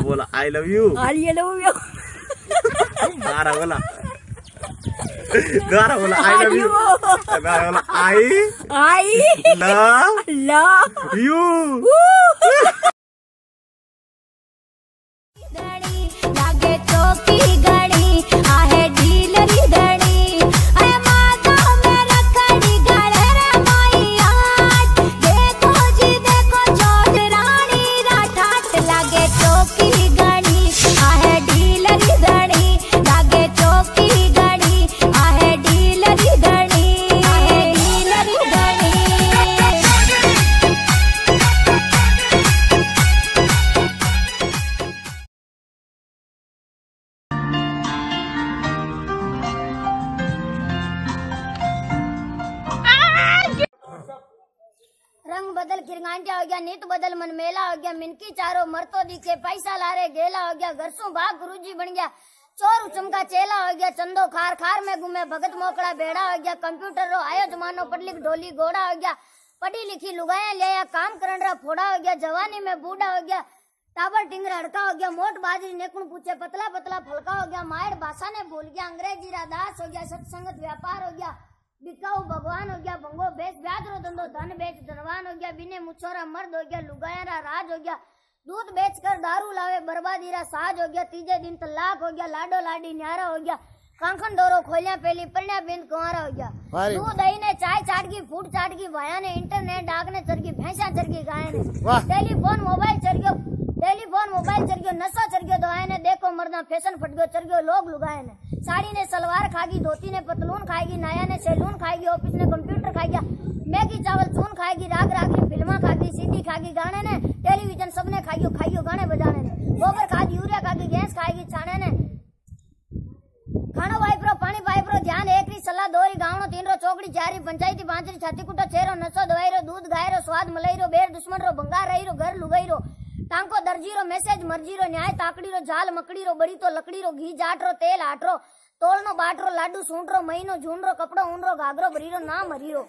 अब बोला I love you I love you गारा बोला। गारा बोला आई लव यू गारा बोला I I. Love love you घड़ी लागे तो की घड़ी हो गया, नित बदल मन मेला हो गया, मिनकी चारो मरतो दिखे, पैसा लारे गेला हो गया घर भाग गुरुजी बन गया, चोर चमका चेला हो गया, चंदो खार खार में घूमे, भगत मोकड़ा बेड़ा हो गया, कंप्यूटर रो आयो जमानो पटलिक ढोली घोड़ा हो गया, पढ़ी लिखी लुगाया ले काम करन रा फोड़ा हो गया, जवानी में बूढ़ा हो गया, टाबर टिंगरा अड़का हो गया, मोट बाजरी नेकुण पूछे, पतला पतला फलका हो गया मायर भाषा ने भूल गया, अंग्रेज़ी रा दास हो गया, सत्संगत व्यापार हो गया बिकाऊ भगवान हो गया भंगो बेच ब्याज रो धंधो धन बेच धनवान हो गया बिने मुछोरा मर्द हो गया लुगाया रा राज हो गया दूध बेच कर दारू लावे बर्बादी रा साज हो गया तीजे दिन तलाक हो गया लाडो लाडी न्यारा हो गया कांखन डोरो खोलिया पहली पड़िया बिंद कुंवारा हो गया। दूध दही ने चाय चाट की फूट चाट की भाया ने इंटरनेट डाक ने चर की भैंसा चर की गाय ने टेलीफोन मोबाइल चर गयो टेलीफोन मोबाइल चर गयो नशा चर गयो दवाए ने देखो मरना फ़ैशन फट गयो चर गयो लोग लुगाए ने साड़ी ने सलवार खागी, धोती ने पतलून खाएगी नया ने सैलून खाएगी ऑफ़िस ने कंप्यूटर खाएगा मैगी, चावल, चून खाएगी, राग राग फिल्मा खागी, सीडी खागी, गाने ने, टेलीविज़न सबने खाइयो खाइयो गाने बजाने ने। गोबर खागी यूरिया खागी, गैस खाएगी छाने ने। खानो वाइपरो पानी वाइपरो, ध्यान एकरी, सलाह दोरी गावनो तीनरो, चौकड़ी, चारी, पंचायती, पांचरी, छाती कुटा, छेरो, नसो, दवाईरो, दूध, गायरो, स्वाद, मलाईरो, बेर दुश्मन रो भंगार रहीरो, घर लुगाईरो टांको दर्जीरो मैसेज मर्जीरो न्याय ताकड़ीरो जाल मकड़ीरो बड़ी तो लकड़ीरो घी जाटरो तेल आटरो तोलनो बाटरो लाडू सूंटरो महीनो झूंडरो कपड़ो ऊंडरो घाघरो भरीरो ना मरीरो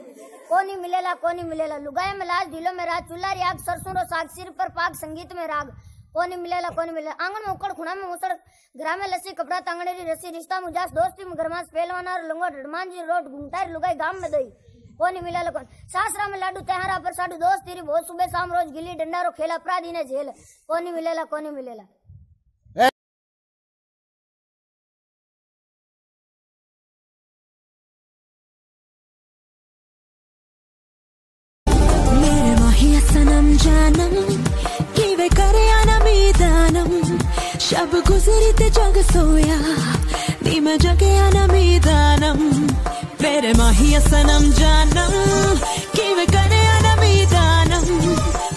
कोनी मिलेला कोनी मिलेला लुगाए में लाज ढीलो में राज चुल्ला आग सरसों रो साग सिर पर पाग संगीत में राग कोनी मिलेला कोनी मिलेला आँगन में उकड़ खुणा में मुसड़ ग्राम में लस्सी कपड़ा तांगड़ेरी रस्सी रिश्ता मुजास दोस्ती में गरमास पहलवाना और लंगो ढड़मान जी रोड घूमता लुगाई गाँव में दई कोनी मिलेला कोन सासरा में लाडू तेहारा पर साडू दोस्त तेरी बहुत सुबह शाम रोज गिल्ली डंडा रो खेला अपराधी ने झेल कोनी मिलेला कोनी मिलेला जानम, किवे करे शब गुजरी ते जग सोया नी मैं जगे अनमीदानम मेरे माहिया सनम जानम किवे करे अनमीदानम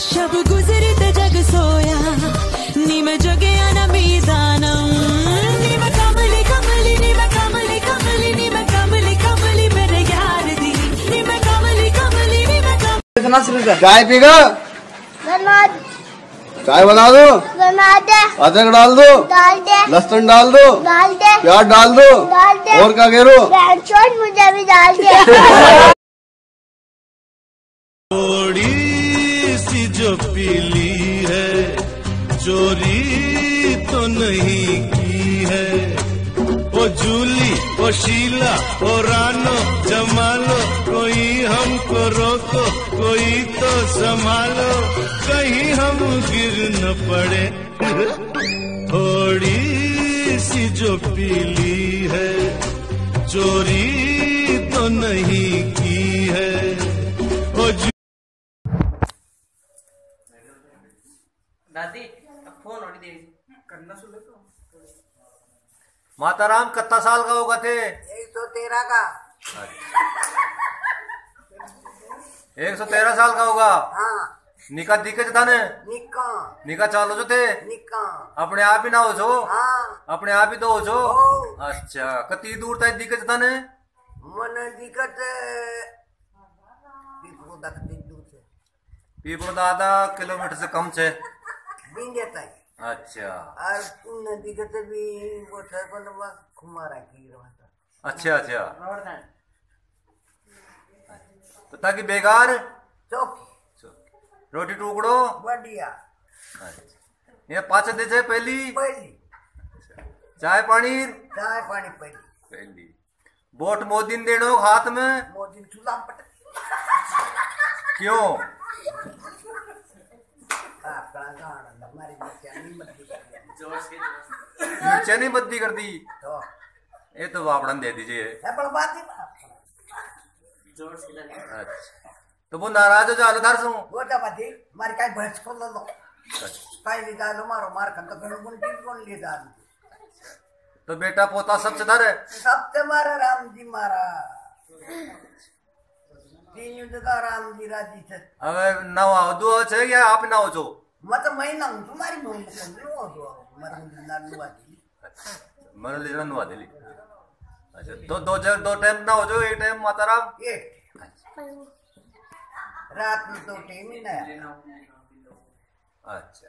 शब गुजरी ते जग सोया नी मैं जगे अनमीदानम नी मैं कमली कमली नी मैं कमली कमली नी मैं कमली कमली मेरे यार दी। नी मैं कमली कमली नी मैं कमली चाय पीगा चाय बना दो। बना दे। अदरक डाल दो। डाल दे। लहसुन डाल दो। डाल दे। प्याज डाल दो। डाल दे। और क्या कह रो छोड़ मुझे भी डाल दे। थोड़ी सी जो पीली है चोरी तो नहीं की है। जूली, ओ शीला, ओ रानो, जमालो, कोई हमको रोको, कोई तो संभालो, कहीं हम गिर न पड़े। थोड़ी सी जो पीली है, चोरी माताराम कितना साल का होगा थे एक सौ तेरह का। एक सौ तेरह साल का होगा? हाँ। निका दिखे था ने निक्का निका चालो जो थे निक्का अपने आप ही ना हो छो हाँ। अपने आप ही तो हो हो। अच्छा कति दूर तक दिखे था ने मन दिक्कत पीपल दादा किलोमीटर से कम छे। बिंदे तक। अच्छा। और उन दिक्कत भी वो सर्पल बस कुमारा की रहता अच्छा अच्छा। तो ताकि बेकार? चौकी। रोटी टुकड़ो? बढ़िया। अच्छा। ये पाँच दे छे पहली? पहली। चाय पानी? चाय पानी पहली। पहली। वोट मोदी ने देनो हाथ में? मोदी चूल्हा पट क्यों? आपका गाना। चनी बद्दी कर दी। ये तो वापड़न दे दीजिए। अच्छा। तो वो नाराज़ हो जाओ वो भैंस को लो मारो मार खन तो टीम तो बेटा पोता सबसे है? सब ते मारा राम जी मारा तीन युद्ध का राम जी राज़ी थे। अब नवा दो छे या आप नवाओ जो मतलब मैं ना तुम्हारी मन कंप्लीट हो गया मरन दी दी अच्छा दो दो जर दो टाइम ना हो जो एक टाइम एक रात में दो टाइम ही ना अच्छा।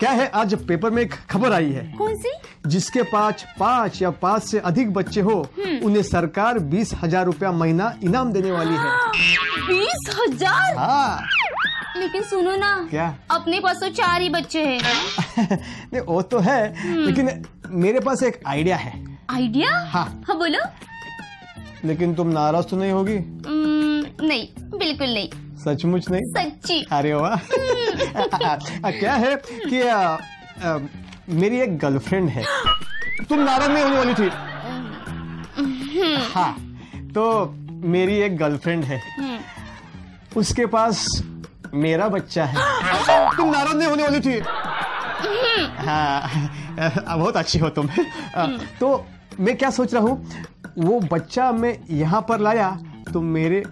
क्या है आज पेपर में एक खबर आई है? कौन सी? जिसके पास पाँच या पाँच से अधिक बच्चे हो हम्म। उन्हें सरकार बीस हज़ार रूपया महीना इनाम देने वाली है। बीस हज़ार? हाँ। लेकिन सुनो ना क्या? अपने पास तो चार ही बच्चे हैं। नहीं वो तो है लेकिन मेरे पास एक आइडिया है। आइडिया? हाँ। हाँ बोलो। लेकिन तुम नाराज़ तो नहीं होगी? नहीं बिल्कुल नहीं। सचमुच नहीं? सच्ची। अरे वाह। क्या है कि आ, आ, मेरी एक गर्लफ्रेंड है। तुम नाराज़ नहीं होने वाली थी। हाँ तो मेरी एक गर्लफ्रेंड है। उसके पास मेरा बच्चा है। तुम नाराज़ नहीं होने वाली थी। हाँ बहुत अच्छी हो तुम। तो मैं क्या सोच रहा हूँ वो बच्चा मैं यहाँ पर लाया तो मेरे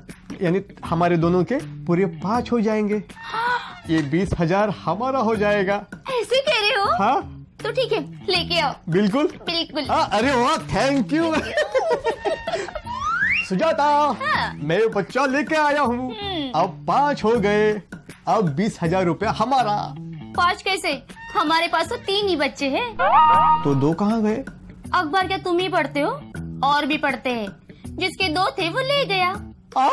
यानी हमारे दोनों के पूरे पाँच हो जाएँगे। ये बीस हज़ार हमारा हो जाएगा। ऐसे कह रहे हो? हाँ। तो ठीक है लेके आओ। बिल्कुल। बिल्कुल। हाँ अरे वाह थैंक यू सुजाता हाँ। मैं बच्चा लेके आया हूँ। अब पाँच हो गए। अब बीस हज़ार रूपया हमारा। पाँच कैसे? हमारे पास तो तीन ही बच्चे हैं। तो दो कहाँ गए? अखबार क्या तुम ही पढ़ते हो? और भी पढ़ते हैं। जिसके दो थे वो ले गया। आ?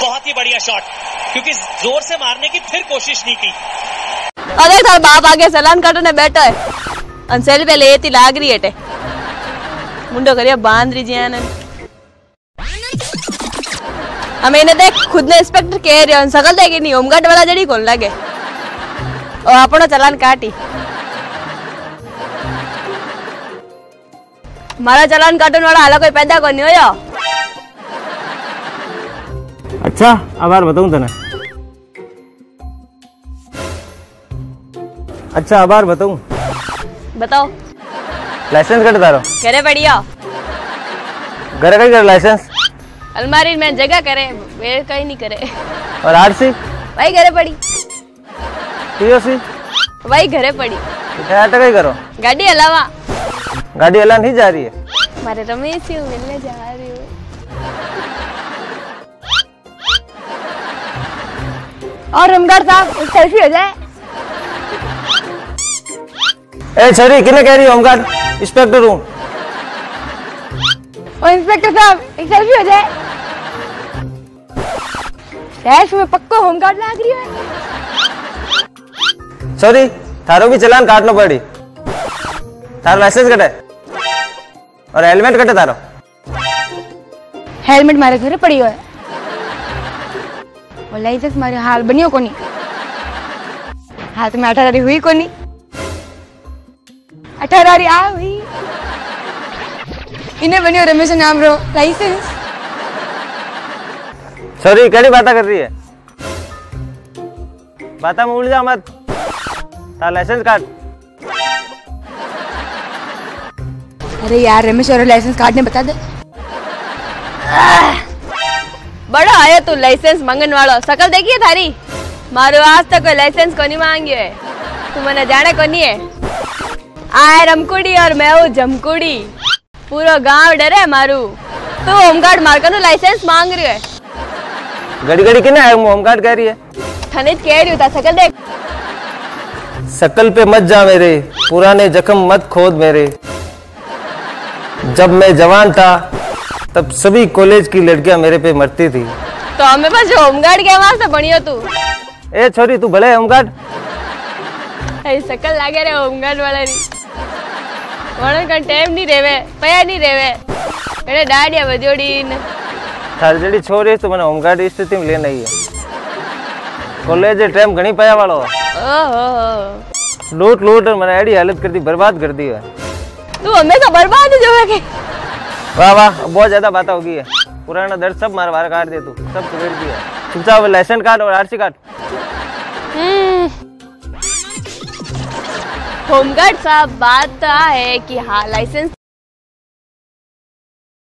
बहुत ही बढ़िया शॉट क्योंकि ज़ोर से मारने की फिर कोशिश नहीं की। अरे सर बाप आगे सलान करने बैठा है। અને સેલ્ફી પેલે એથી લાગરી હેઠે મુંડો કર્યા બાંધરી જ્યાં અમે એને દેખ ખુદ ને ઇન્સ્પેક્ટર કહે રહ્યો અને સકલ દેખ એની હોમગાર્ડ વાળા જડી કોણ લાગે ઓ આપણો ચલાન કાઢી મારા ચલાન કાઢવા વાળા હાલા કોઈ પેદા કોની હોય अच्छा आभार बताऊं तने अच्छा आभार बताऊं बताओ। लाइसेंस कट तारो घरे पड़ी घर कहीं कर लाइसेंस अलमारी में जगह करे वे कहीं नहीं करे। और आरसी वही घरे पड़ी। पीओसी वही घरे पड़ी। टका ही करो। गाड़ी अलावा गाड़ी अला नहीं जा रही है। मारे रमेश हूँ मिलने जा रही हूँ। और रमगढ़ साहब सेल्फी हो जाए। ए छरी किने कह रही होमगार्ड इंस्पेक्टर हूँ और इंस्पेक्टर साहब एक सेल्फी हो जाए। सेल्फी में पक्को होमगार्ड लग रही है। सॉरी थारो भी चलान काटना पड़ी थारो लाइसेंस कटे। और हेलमेट कटे थारो। हेलमेट मारे घरे पड़ी है। और लाइसेंस मारे हाल बनियो कोनी। हाथ में अठारह हुई कोनी। आ हुई इन्हें बनियो रमेश नाम रो लाइसेंस सॉरी कड़ी बात कर रही है? बाता में उलझा मत। तार लाइसेंस काट अरे यार रमेश और लाइसेंस कार्ड ने बता दे। बड़ा आयो तू लाइसेंस मांगन वालो। सकल देखिए थारी? मारो आज तक कोई लाइसेंस कोनी मांग्यो है। तू मने जाने कोनी है। आय रमकुड़ी और मैं हूँ जमकुड़ी पूरो गांव डरे मारू तू होमगार्ड मारकर लाइसेंस मांग रही है घड़ी घड़ी किने आए होमगार्ड कह रही है थाने ज कह रही हूँ ता सकल देख शकल पे मत जा मेरे पुराने जख्म मत खोद मेरे जब मैं जवान था तब सभी कॉलेज की लड़कियां मेरे पे मरती थी તો અમે પછી હોમગાર્ડ કેમ વાસ્તે ભણ્યો તું ए छोरी तू भले होमगार्ड सकल लागे रे उंगल वाला वणन का टाइम नहीं रेवे पया नहीं रेवे एने डाडिया वजोड़ी ने थार जड़ी छोरी तो मने होमगार्ड स्थिति में लेने आई है। कॉलेज टाइम घणी पया वालो ओहो। लूट लूट मने एडी हालत कर दी बर्बाद कर दी है। तू हमेशा बर्बाद हो जावे वाह वाह बहुत ज़्यादा बात होगी है। पुराना दर्द सब मार बार काट दे तू सब सुधर गया चुपचाप लाइसेंस कार्ड और आरसी कार्ड हम्म। होमगार्ड साहब बात तो है कि हाँ लाइसेंस